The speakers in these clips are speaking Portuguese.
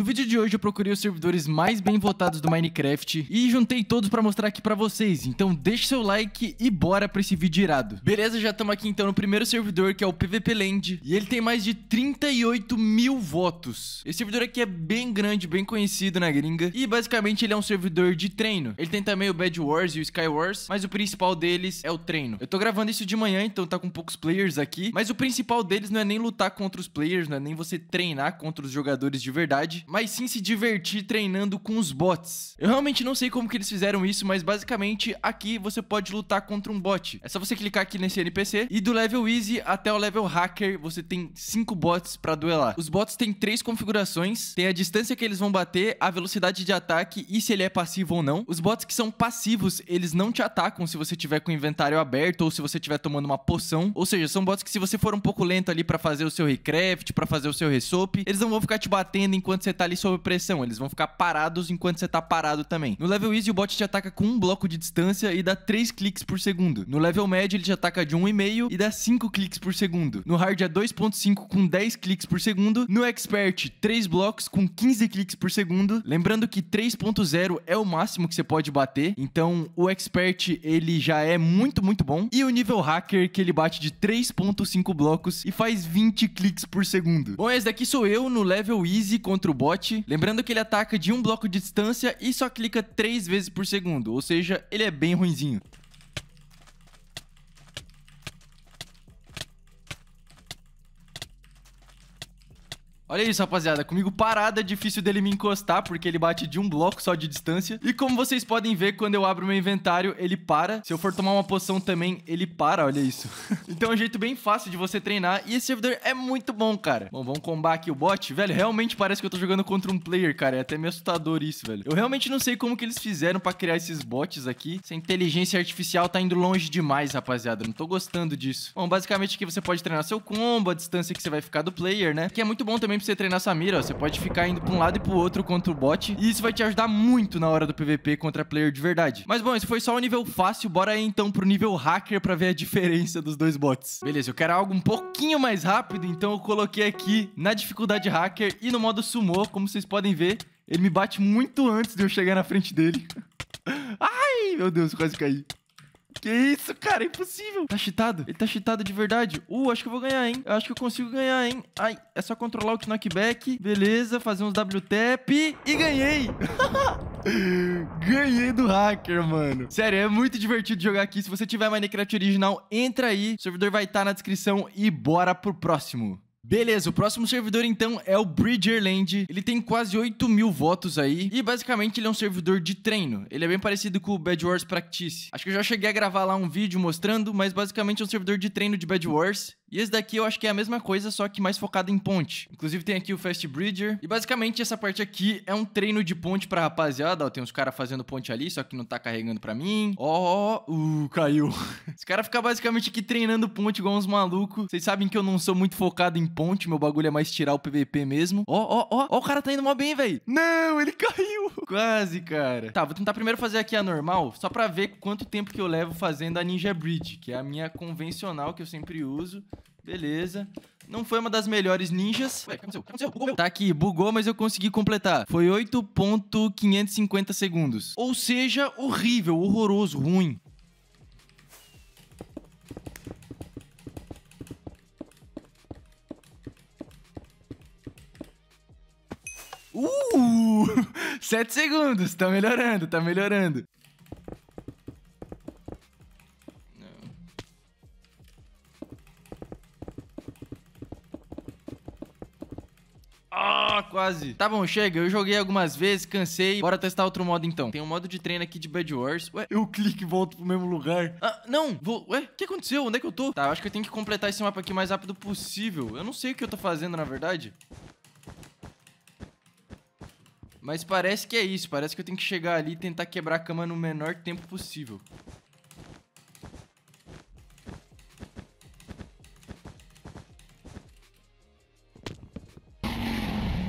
No vídeo de hoje eu procurei os servidores mais bem votados do Minecraft e juntei todos pra mostrar aqui pra vocês, então deixe seu like e bora pra esse vídeo irado. Beleza, já estamos aqui então no primeiro servidor que é o PVP Land e ele tem mais de 38 mil votos. Esse servidor aqui é bem grande, bem conhecido na gringa e basicamente ele é um servidor de treino. Ele tem também o Bad Wars e o Sky Wars, mas o principal deles é o treino. Eu tô gravando isso de manhã, então tá com poucos players aqui, mas o principal deles não é nem lutar contra os players, não é nem você treinar contra os jogadores de verdade, mas sim se divertir treinando com os bots. Eu realmente não sei como que eles fizeram isso, mas basicamente aqui você pode lutar contra um bot. É só você clicar aqui nesse NPC e do level easy até o level hacker você tem cinco bots para duelar. Os bots têm três configurações, tem a distância que eles vão bater, a velocidade de ataque e se ele é passivo ou não. Os bots que são passivos, eles não te atacam se você tiver com o inventário aberto ou se você estiver tomando uma poção. Ou seja, são bots que se você for um pouco lento ali para fazer o seu recraft, para fazer o seu ressoap, eles não vão ficar te batendo enquanto você tá ali sob pressão, eles vão ficar parados enquanto você tá parado também. No level easy, o bot te ataca com um bloco de distância e dá 3 cliques por segundo. No level médio, ele te ataca de 1,5 e dá 5 cliques por segundo. No hard é 2.5 com 10 cliques por segundo. No expert, 3 blocos com 15 cliques por segundo. Lembrando que 3.0 é o máximo que você pode bater, então o expert ele já é muito, muito bom. E o nível hacker que ele bate de 3.5 blocos e faz 20 cliques por segundo. Bom, esse daqui sou eu no level easy contra o bot. Lembrando que ele ataca de um bloco de distância e só clica 3 vezes por segundo, ou seja, ele é bem ruinzinho. Olha isso, rapaziada. Comigo parada é difícil dele me encostar, porque ele bate de um bloco só de distância. E como vocês podem ver, quando eu abro meu inventário, ele para. Se eu for tomar uma poção também, ele para, olha isso. então é um jeito bem fácil de você treinar. E esse servidor é muito bom, cara. Bom, vamos combar aqui o bot. Velho, realmente parece que eu tô jogando contra um player, cara. É até meio assustador isso, velho. Eu realmente não sei como que eles fizeram pra criar esses bots aqui. Essa inteligência artificial tá indo longe demais, rapaziada. Não tô gostando disso. Bom, basicamente aqui você pode treinar seu combo, a distância que você vai ficar do player, né? Que é muito bom também pra você treinar sua mira, ó. Você pode ficar indo pra um lado e pro outro contra o bot. E isso vai te ajudar muito na hora do PVP contra player de verdade. Mas bom, esse foi só o nível fácil. Bora aí então pro nível hacker pra ver a diferença dos dois bots. Beleza, eu quero algo um pouquinho mais rápido, então eu coloquei aqui na dificuldade hacker e no modo sumo, como vocês podem ver. Ele me bate muito antes de eu chegar na frente dele. Ai, meu Deus, quase caí. Que isso, cara? É impossível. Tá cheatado? Ele tá cheatado de verdade. Uh, acho que eu vou ganhar, hein? Eu acho que eu consigo ganhar, hein? Ai, é só controlar o knockback. Beleza, fazer uns W-tap. E ganhei! ganhei do hacker, mano. Sério, é muito divertido jogar aqui. Se você tiver Minecraft original, entra aí. O servidor vai estar tá na descrição e bora pro próximo. Beleza, o próximo servidor então é o Bridgerland. Ele tem quase 8 mil votos aí. E basicamente ele é um servidor de treino. Ele é bem parecido com o Bad Wars Practice. Acho que eu já cheguei a gravar lá um vídeo mostrando, mas basicamente é um servidor de treino de Bad Wars. E esse daqui eu acho que é a mesma coisa, só que mais focado em ponte. Inclusive tem aqui o Fast Bridger. E basicamente essa parte aqui é um treino de ponte pra rapaziada. Ó, tem uns caras fazendo ponte ali, só que não tá carregando pra mim. Ó, oh, uh, caiu. Esse cara fica basicamente aqui treinando ponte igual uns malucos. Vocês sabem que eu não sou muito focado em ponte, meu bagulho é mais tirar o PVP mesmo. Ó, ó, ó, ó, o cara tá indo mó bem, velho. Não, ele caiu. Quase, cara. Tá, vou tentar primeiro fazer aqui a normal, só pra ver quanto tempo que eu levo fazendo a Ninja Bridge, que é a minha convencional que eu sempre uso. Beleza. Não foi uma das melhores ninjas. Ué, aconteceu? aconteceu? Bugou. Tá aqui, bugou, mas eu consegui completar. Foi 8.550 segundos. Ou seja, horrível, horroroso, ruim. Uh! 7 segundos, tá melhorando, tá melhorando. Quase. Tá bom, chega. Eu joguei algumas vezes, cansei. Bora testar outro modo então. Tem um modo de treino aqui de Bad Wars. Ué, eu clico e volto pro mesmo lugar. Ah, não. Vou... Ué, o que aconteceu? Onde é que eu tô? Tá, eu acho que eu tenho que completar esse mapa aqui o mais rápido possível. Eu não sei o que eu tô fazendo, na verdade. Mas parece que é isso. Parece que eu tenho que chegar ali e tentar quebrar a cama no menor tempo possível.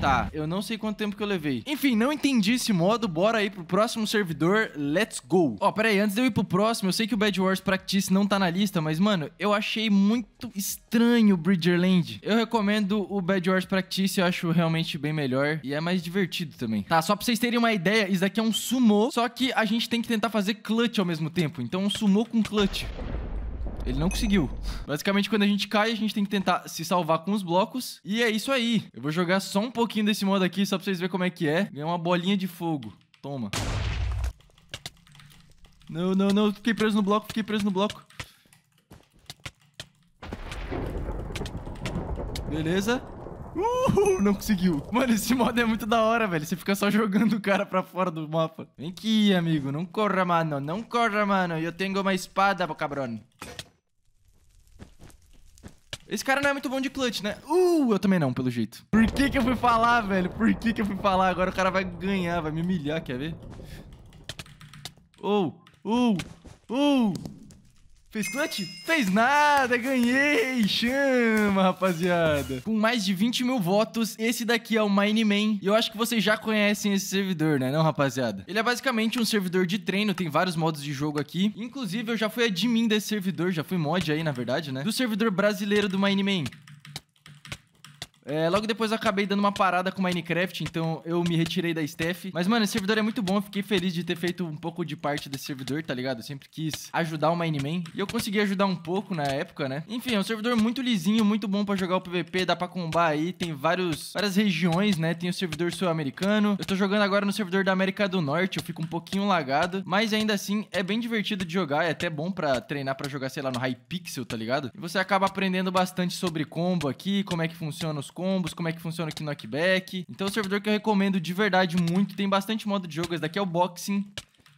Tá, eu não sei quanto tempo que eu levei. Enfim, não entendi esse modo, bora aí pro próximo servidor, let's go. Ó, pera aí, antes de eu ir pro próximo, eu sei que o Bad Wars Practice não tá na lista, mas, mano, eu achei muito estranho o Bridgerland. Eu recomendo o Bad Wars Practice, eu acho realmente bem melhor e é mais divertido também. Tá, só pra vocês terem uma ideia, isso daqui é um sumo, só que a gente tem que tentar fazer clutch ao mesmo tempo. Então, um sumo com clutch. Ele não conseguiu. Basicamente, quando a gente cai, a gente tem que tentar se salvar com os blocos. E é isso aí. Eu vou jogar só um pouquinho desse modo aqui, só pra vocês verem como é que é. Ganhar uma bolinha de fogo. Toma. Não, não, não. Fiquei preso no bloco, fiquei preso no bloco. Beleza. Uhul, não conseguiu. Mano, esse modo é muito da hora, velho. Você fica só jogando o cara pra fora do mapa. Vem aqui, amigo. Não corra, mano. Não corra, mano. Eu tenho uma espada, cabrão. Esse cara não é muito bom de clutch, né? Uh, eu também não, pelo jeito. Por que que eu fui falar, velho? Por que que eu fui falar? Agora o cara vai ganhar, vai me humilhar, quer ver? Uh, uh, uh. Fez clutch? Fez nada, ganhei! Chama, rapaziada! Com mais de 20 mil votos, esse daqui é o Mineman. E eu acho que vocês já conhecem esse servidor, né não, rapaziada? Ele é basicamente um servidor de treino, tem vários modos de jogo aqui. Inclusive, eu já fui admin desse servidor, já fui mod aí, na verdade, né? Do servidor brasileiro do Mineman. É, logo depois eu acabei dando uma parada com Minecraft, então eu me retirei da staff. Mas, mano, esse servidor é muito bom, eu fiquei feliz de ter feito um pouco de parte desse servidor, tá ligado? Eu sempre quis ajudar o Mineman. E eu consegui ajudar um pouco na época, né? Enfim, é um servidor muito lisinho, muito bom pra jogar o PVP, dá pra combar aí. Tem vários, várias regiões, né? Tem o servidor sul-americano. Eu tô jogando agora no servidor da América do Norte, eu fico um pouquinho lagado. Mas ainda assim, é bem divertido de jogar, é até bom pra treinar pra jogar, sei lá, no Hypixel, tá ligado? E você acaba aprendendo bastante sobre combo aqui, como é que funciona os combos, como é que funciona aqui no knockback. Então é um servidor que eu recomendo de verdade muito. Tem bastante modo de jogo. Esse daqui é o Boxing.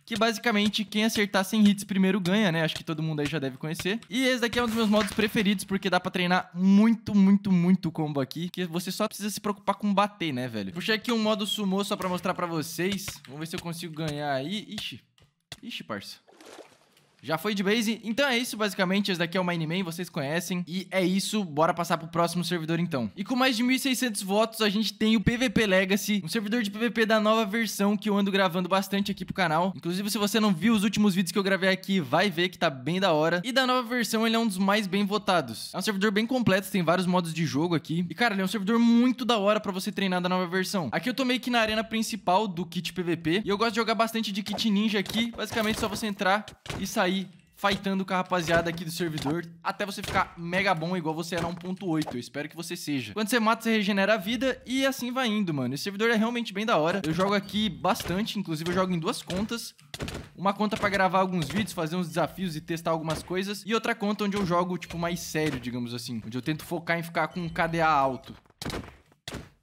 Que basicamente quem acertar 100 hits primeiro ganha, né? Acho que todo mundo aí já deve conhecer. E esse daqui é um dos meus modos preferidos, porque dá pra treinar muito, muito, muito combo aqui. Que você só precisa se preocupar com bater, né, velho? Puxei aqui um modo sumo só pra mostrar pra vocês. Vamos ver se eu consigo ganhar aí. Ixi. Ixi, parça. Já foi de base? Então é isso, basicamente. Esse daqui é o Mineman, vocês conhecem. E é isso, bora passar pro próximo servidor então. E com mais de 1.600 votos, a gente tem o PVP Legacy, um servidor de PVP da nova versão que eu ando gravando bastante aqui pro canal. Inclusive, se você não viu os últimos vídeos que eu gravei aqui, vai ver que tá bem da hora. E da nova versão, ele é um dos mais bem votados. É um servidor bem completo, tem vários modos de jogo aqui. E, cara, ele é um servidor muito da hora pra você treinar da nova versão. Aqui eu tô meio que na arena principal do kit PVP. E eu gosto de jogar bastante de kit ninja aqui. Basicamente, só você entrar e sair fightando com a rapaziada aqui do servidor, até você ficar mega bom igual você era 1.8. Eu espero que você seja. Quando você mata, você regenera a vida e assim vai indo, mano. Esse servidor é realmente bem da hora. Eu jogo aqui bastante, inclusive eu jogo em duas contas. Uma conta pra gravar alguns vídeos, fazer uns desafios e testar algumas coisas. E outra conta onde eu jogo, tipo, mais sério, digamos assim. Onde eu tento focar em ficar com um KDA alto.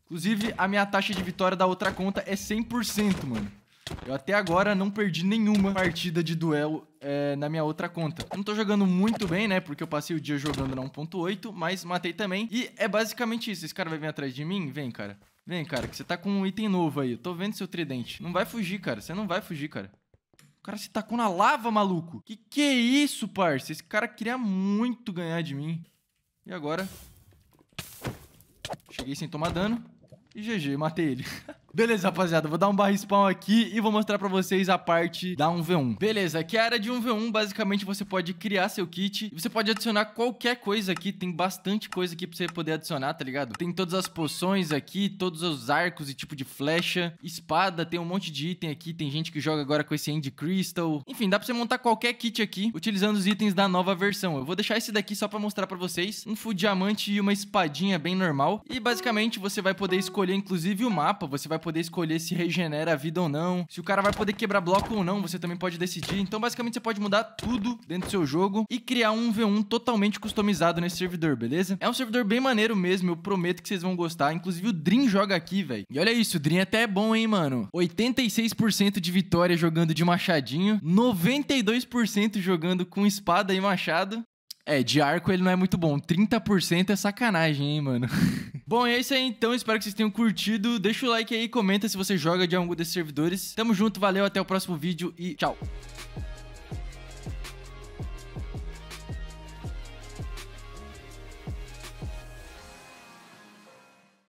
Inclusive, a minha taxa de vitória da outra conta é 100%, mano. Eu até agora não perdi nenhuma partida de duelo é, na minha outra conta. Não tô jogando muito bem, né? Porque eu passei o dia jogando na 1.8, mas matei também. E é basicamente isso. Esse cara vai vir atrás de mim? Vem, cara. Vem, cara, que você tá com um item novo aí. Eu tô vendo seu tridente. Não vai fugir, cara. Você não vai fugir, cara. O cara se tacou na lava, maluco. Que que é isso, parça? Esse cara queria muito ganhar de mim. E agora? Cheguei sem tomar dano. E GG, matei ele. Beleza, rapaziada, vou dar um barra spawn aqui e vou mostrar pra vocês a parte da 1v1. Beleza, aqui é a área de 1v1, basicamente você pode criar seu kit e você pode adicionar qualquer coisa aqui, tem bastante coisa aqui pra você poder adicionar, tá ligado? Tem todas as poções aqui, todos os arcos e tipo de flecha, espada, tem um monte de item aqui, tem gente que joga agora com esse End Crystal. Enfim, dá pra você montar qualquer kit aqui, utilizando os itens da nova versão. Eu vou deixar esse daqui só pra mostrar pra vocês, um full diamante e uma espadinha bem normal. E basicamente você vai poder escolher inclusive o mapa, você vai poder escolher se regenera a vida ou não, se o cara vai poder quebrar bloco ou não, você também pode decidir. Então, basicamente, você pode mudar tudo dentro do seu jogo e criar um V1 totalmente customizado nesse servidor, beleza? É um servidor bem maneiro mesmo, eu prometo que vocês vão gostar. Inclusive, o Dream joga aqui, velho. E olha isso, o Dream até é bom, hein, mano? 86% de vitória jogando de machadinho, 92% jogando com espada e machado. É, de arco ele não é muito bom. 30% é sacanagem, hein, mano? bom, é isso aí então. Espero que vocês tenham curtido. Deixa o like aí, comenta se você joga de algum desses servidores. Tamo junto, valeu, até o próximo vídeo e tchau.